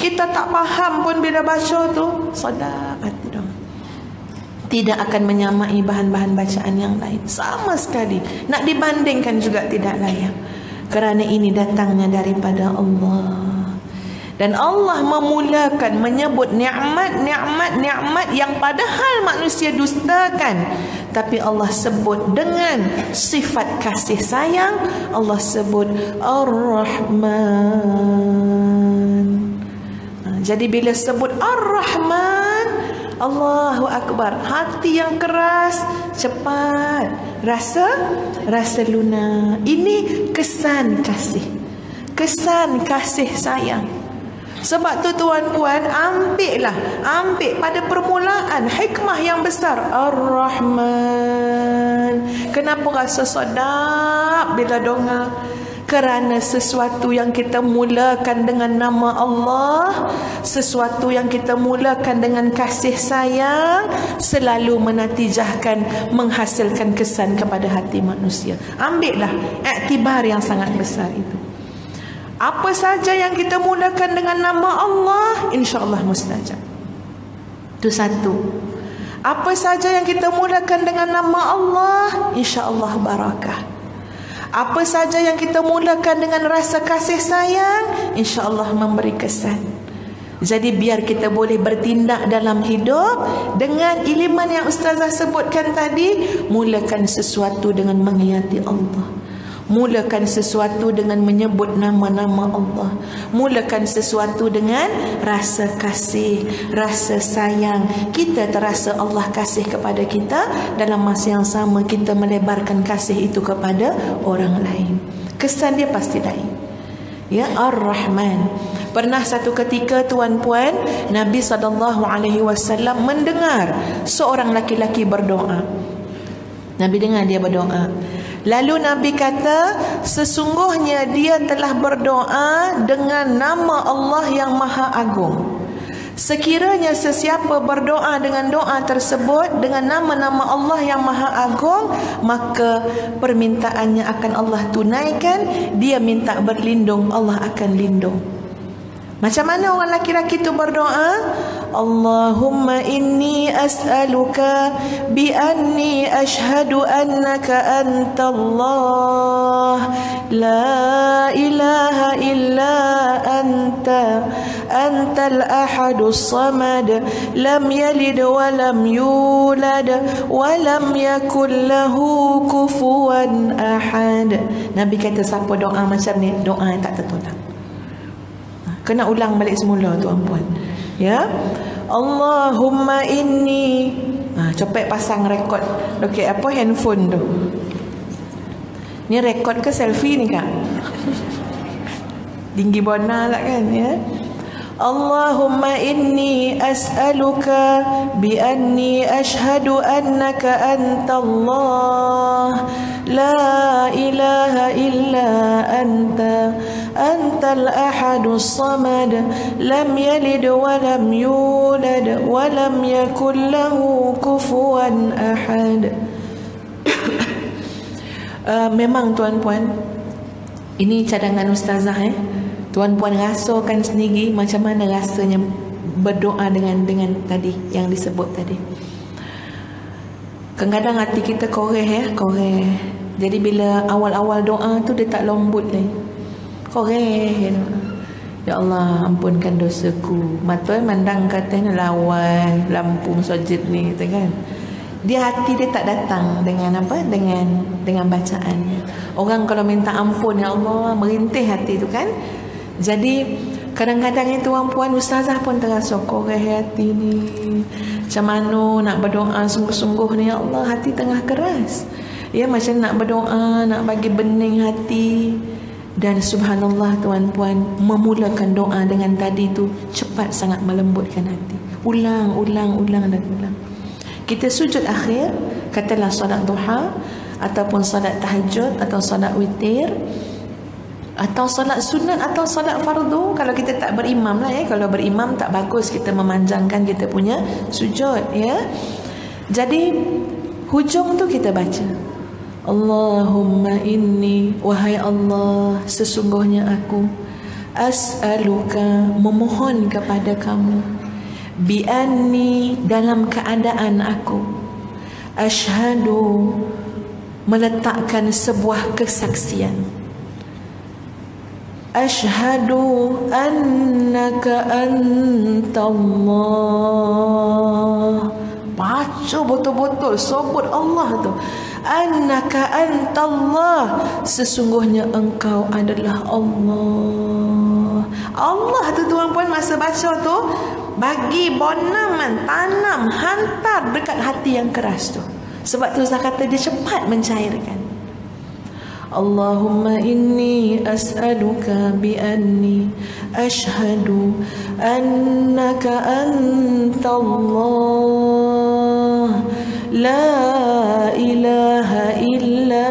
Kita tak faham pun bila baca tu. Sedap hati dong. Tidak akan menyamai bahan-bahan bacaan yang lain. Sama sekali. Nak dibandingkan juga tidak layak. Kerana ini datangnya daripada Allah. Dan Allah memulakan menyebut nikmat, nikmat, nikmat yang padahal manusia dustakan. Tapi Allah sebut dengan sifat kasih sayang. Allah sebut Ar-Rahman. Jadi bila sebut Ar-Rahman, Allahu Akbar. Hati yang keras, cepat. Rasa, rasa lunak. Ini kesan kasih. Kesan kasih sayang. Sebab tu tuan-puan ambillah ambil pada permulaan hikmah yang besar Ar-Rahman. Kenapa rasa sedap bila donga? Kerana sesuatu yang kita mulakan dengan nama Allah Sesuatu yang kita mulakan dengan kasih sayang Selalu menatijahkan Menghasilkan kesan kepada hati manusia Ambillah iktibar yang sangat besar itu apa saja yang kita mulakan dengan nama Allah, insya-Allah mustajab. Itu satu. Apa saja yang kita mulakan dengan nama Allah, insya-Allah barakah. Apa saja yang kita mulakan dengan rasa kasih sayang, insya-Allah memberi kesan. Jadi biar kita boleh bertindak dalam hidup dengan iliman yang ustazah sebutkan tadi, mulakan sesuatu dengan mengingati Allah. Mulakan sesuatu dengan menyebut nama-nama Allah. Mulakan sesuatu dengan rasa kasih, rasa sayang. Kita terasa Allah kasih kepada kita. Dalam masa yang sama kita melebarkan kasih itu kepada orang lain. Kesan dia pasti lain. Ya Ar-Rahman. Pernah satu ketika tuan-puan Nabi saw mendengar seorang laki-laki berdoa. Nabi dengar dia berdoa. Lalu Nabi kata, sesungguhnya dia telah berdoa dengan nama Allah yang Maha Agung. Sekiranya sesiapa berdoa dengan doa tersebut dengan nama-nama Allah yang Maha Agung, maka permintaannya akan Allah tunaikan. Dia minta berlindung, Allah akan lindung. Macam mana orang laki-laki itu berdoa? Allahumma inni as'aluka bi anni ashhadu annaka anta Allah la ilaha illa anta anta al-ahadu samad. Lam yalid wa lam yulad wa lam yakul lahu kufuwan ahad. Nabi kata siapa doa macam ni? Doa yang tak tertolak Kena ulang balik semula tuan puan. Ya. Allahumma inni ha, cepet pasang rekod. Okey, apa handphone tu? Ni rekod ke selfie ni kak? Tinggi bona lah kan ya. Allahumma inni as'aluka bi anni ashhadu annaka anta Allah la ilaha illa anta lam yalid wa lam yulad wa lam yakul lahu kufuwan ahad uh, memang tuan-puan ini cadangan ustazah eh Tuan-puan rasakan sendiri macam mana rasanya berdoa dengan dengan tadi yang disebut tadi. Kadang-kadang hati kita koreh ya, koreh. Jadi bila awal-awal doa tu dia tak lembut lagi. Koreh ya. Allah ampunkan dosaku. Mata mandang katanya lawan lampu sujud ni tu kan. Dia hati dia tak datang dengan apa? Dengan dengan bacaan. Orang kalau minta ampun ya Allah merintih hati tu kan. Jadi kadang-kadang itu tuan puan ustazah pun terasa koreh hati ni. Macam mana nak berdoa sungguh-sungguh ni ya Allah hati tengah keras. Ya macam nak berdoa nak bagi bening hati dan subhanallah tuan puan memulakan doa dengan tadi tu cepat sangat melembutkan hati. Ulang, ulang, ulang dan ulang. Kita sujud akhir katalah solat duha ataupun solat tahajud atau solat witir atau solat sunat atau solat fardu kalau kita tak berimam lah ya kalau berimam tak bagus kita memanjangkan kita punya sujud ya jadi hujung tu kita baca Allahumma inni wahai Allah sesungguhnya aku as'aluka memohon kepada kamu. Bi anni dalam keadaan aku asyhadu meletakkan sebuah kesaksian. Asyhadu annaka antallah. Baca betul-betul sebut Allah tu annaka antallah. Sesungguhnya engkau adalah Allah. Allah tu tuan puan masa baca tu. Bagi bonaman tanam hantar dekat hati yang keras tu. Sebab tu saya kata dia cepat mencairkan. Allahumma inni as'aluka bi anni. Ashhadu annaka antallah La ilaha illa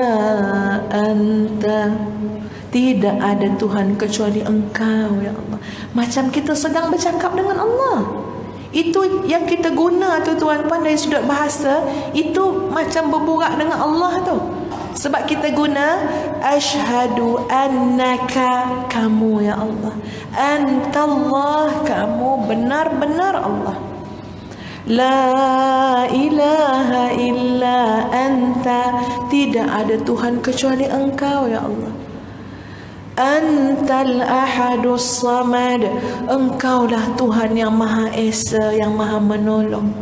anta. Tidak ada Tuhan kecuali engkau ya Allah. Macam kita sedang bercakap dengan Allah. Itu yang kita guna tu tuan puan dari sudut bahasa Itu macam berburak dengan Allah tu. Sebab kita guna Ashhadu annaka kamu ya Allah. Antallah kamu benar-benar Allah La ilaha illa anta. Tidak ada Tuhan kecuali engkau ya Allah. Antal ahadus samad. Engkaulah Tuhan yang maha esa Yang maha menolong.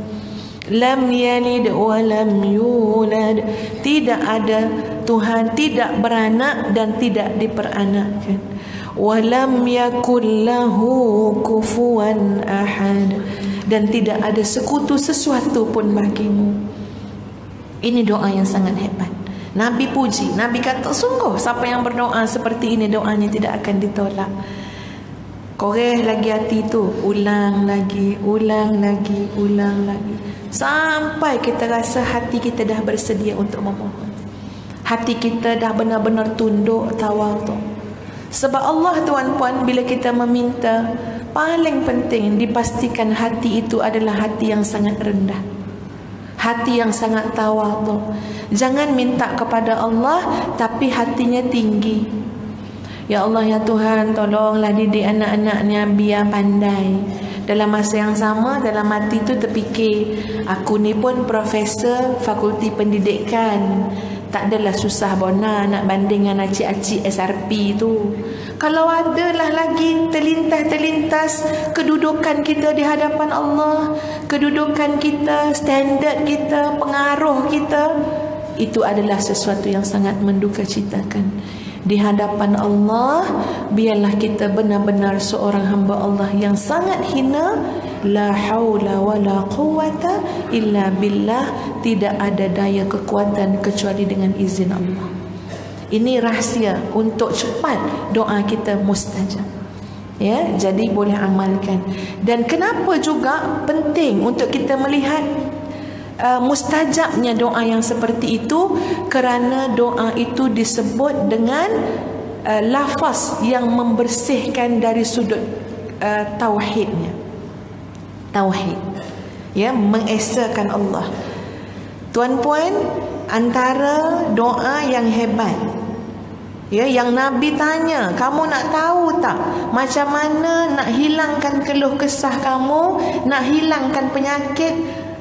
Lam yalid wa lam yulad. Tidak ada Tuhan tidak beranak dan tidak diperanakkan. Walam yakullahu kufuan ahad dan tidak ada sekutu sesuatu pun bagimu. Ini doa yang sangat hebat. Nabi puji, Nabi kata sungguh siapa yang berdoa seperti ini doanya tidak akan ditolak. Koreh lagi hati tu, ulang lagi, ulang lagi, ulang lagi. Sampai kita rasa hati kita dah bersedia untuk memohon. Hati kita dah benar-benar tunduk tawadu. Sebab Allah tuan-puan bila kita meminta paling penting dipastikan hati itu adalah hati yang sangat rendah. Hati yang sangat tawadhu. Jangan minta kepada Allah tapi hatinya tinggi. Ya Allah ya Tuhan tolonglah didik anak-anaknya biar pandai. Dalam masa yang sama dalam hati itu terfikir aku ni pun profesor fakulti pendidikan. Tak adalah susah bona nak banding dengan acik-acik SRP tu. Kalau adalah lagi terlintas-terlintas kedudukan kita di hadapan Allah, kedudukan kita, standard kita, pengaruh kita, itu adalah sesuatu yang sangat menduka citakan. Di hadapan Allah, biarlah kita benar-benar seorang hamba Allah yang sangat hina, la haula wala quwata illa billah. Tidak ada daya kekuatan kecuali dengan izin Allah. Ini rahsia untuk cepat doa kita mustajab. Ya jadi boleh amalkan. Dan kenapa juga penting untuk kita melihat uh, mustajabnya doa yang seperti itu kerana doa itu disebut dengan uh, lafaz yang membersihkan dari sudut uh, tauhidnya. Tauhid. Ya mengesakan Allah. Tuan puan antara doa yang hebat. Ya yang nabi tanya kamu nak tahu tak macam mana nak hilangkan keluh kesah kamu nak hilangkan penyakit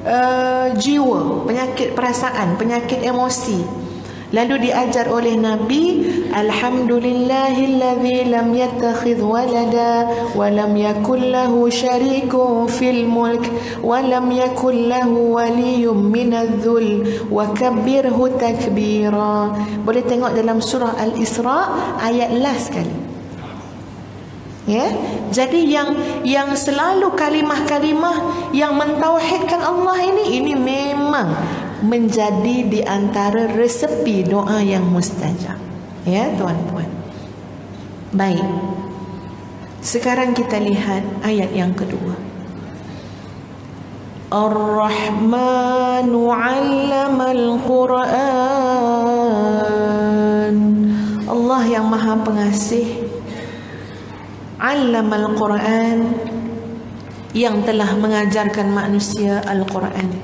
uh, jiwa penyakit perasaan penyakit emosi Lalu diajar oleh Nabi Alhamdulillahilladzi lam yattakhidh walada wa lam yakul lahu syarikun fil mulk wa lam yakul lahu waliyyun minadh-dhul wa kabbirhu takbira. Boleh tengok dalam surah Al-Isra ayat last sekali. Ya. Jadi yang yang selalu kalimah-kalimah yang mentauhidkan Allah ini ini memang menjadi di antara resepi doa yang mustajab. Ya, tuan-puan. Baik. Sekarang kita lihat ayat yang kedua. Ar-Rahmanu 'allamal Qur'an. Allah yang Maha Pengasih 'allamal Qur'an yang telah mengajarkan manusia Al-Quran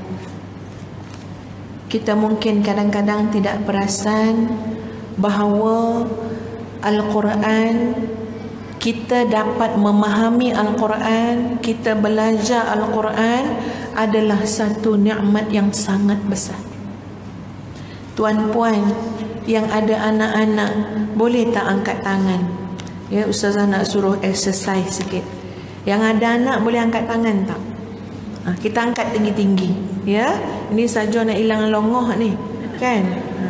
kita mungkin kadang-kadang tidak perasan bahawa Al-Quran kita dapat memahami Al-Quran, kita belajar Al-Quran adalah satu nikmat yang sangat besar. Tuan-puan yang ada anak-anak, boleh tak angkat tangan? Ya, Ustazah nak suruh exercise sikit. Yang ada anak boleh angkat tangan tak? Ha, kita angkat tinggi-tinggi. Ya, ini saja nak hilang longoh ni. Kan? Ha.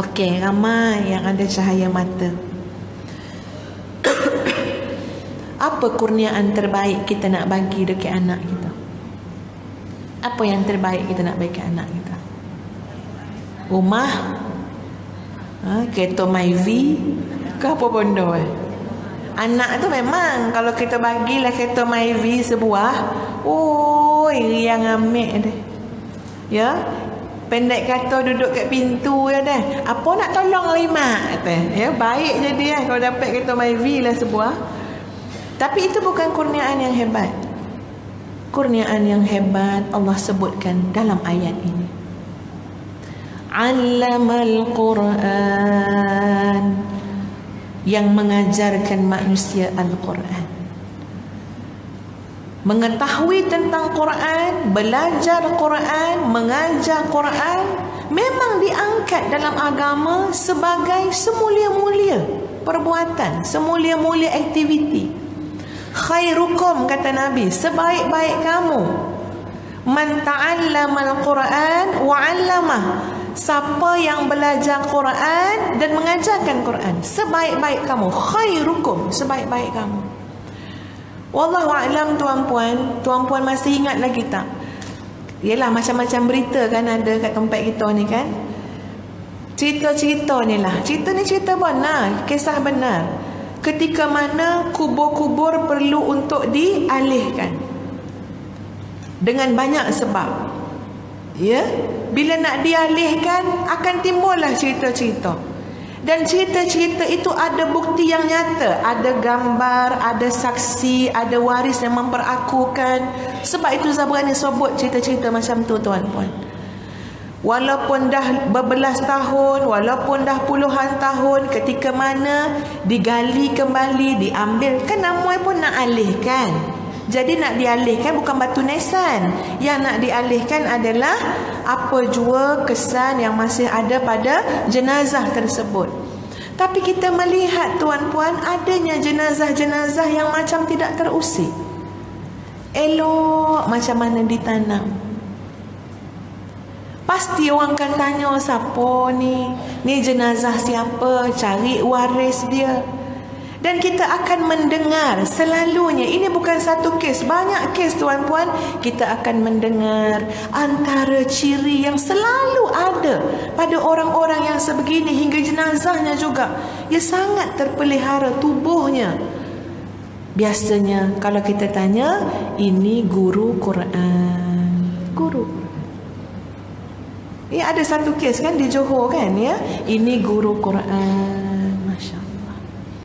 Okey, ramai yang ada cahaya mata. Apa kurniaan terbaik kita nak bagi dekat anak kita? Apa yang terbaik kita nak bagi anak kita? Rumah? Ha, kereta Myvi? Ke apa benda eh? Anak tu memang kalau kita bagilah kereta Myvi sebuah, oh yang ambil dia. Ya, pendek kata duduk kat pintu ya dah. Apa nak tolong lima kata. Ya, baik jadi ya kalau dapat kereta Myvi lah sebuah. Tapi itu bukan kurniaan yang hebat. Kurniaan yang hebat Allah sebutkan dalam ayat ini. Allamal Quran yang mengajarkan manusia Al-Quran. Mengetahui tentang Quran, belajar Quran, mengajar Quran memang diangkat dalam agama sebagai semulia-mulia perbuatan, semulia-mulia aktiviti. Khairukum kata Nabi sebaik-baik kamu. Man ta'allama al-Quran wa 'allamah siapa yang belajar Quran dan mengajarkan Quran sebaik-baik kamu khairukum sebaik-baik kamu. Wallahu a'lam tuan-puan. Tuan-puan masih ingat lagi tak? Yelah macam-macam berita kan ada kat tempat kita ni kan? Cerita-cerita ni lah. Cerita ni cerita benar Kisah benar. Ketika mana kubur-kubur perlu untuk dialihkan. Dengan banyak sebab ya? Bila nak dialihkan akan timbullah cerita-cerita. Dan cerita-cerita itu ada bukti yang nyata. Ada gambar ada saksi ada waris yang memperakukan. Sebab itu Zabrani sebut cerita-cerita macam tu tuan-puan. Walaupun dah berbelas tahun, walaupun dah puluhan tahun, ketika mana digali kembali, diambil, kan namuai pun nak alihkan. Jadi nak dialihkan bukan batu nesan. Yang nak dialihkan adalah apa jua kesan yang masih ada pada jenazah tersebut. Tapi kita melihat tuan-puan adanya jenazah-jenazah yang macam tidak terusik. Elok macam mana ditanam. Pasti orang akan tanya siapa ni Ni jenazah siapa Cari waris dia Dan kita akan mendengar Selalunya. Ini bukan satu kes. Banyak kes tuan-puan. Kita akan mendengar Antara ciri yang selalu ada Pada orang-orang yang sebegini Hingga jenazahnya juga. Ia sangat terpelihara tubuhnya. Biasanya Kalau kita tanya Ini guru Quran. Guru. Ya ada satu kes kan di Johor kan ya. Ini guru Quran.